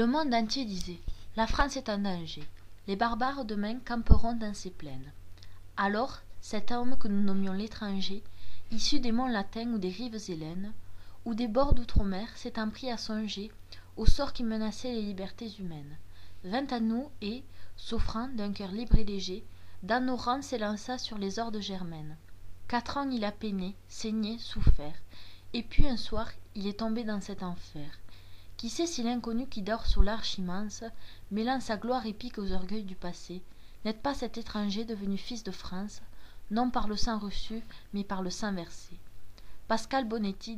monde entier disait la france est en danger. Les barbares demain camperont dans ses plaines. Alors cet homme que nous nommions l'étranger issu des monts latins ou des rives hellènes ou des bords d'outre-mer s'étant pris à songer au sort qui menaçait les libertés humaines. Vint à nous et s'offrant d'un cœur libre et léger dans nos rangs s'élança sur les hordes germaines. Quatre ans il a peiné saigné souffert. Et puis un soir il est tombé dans cet enfer qui sait si l'inconnu qui dort sous l'arche immense mêlant sa gloire épique aux orgueils du passé n'est pas cet étranger devenu fils de france non par le sang reçu mais par le sang versé. Pascal bonetti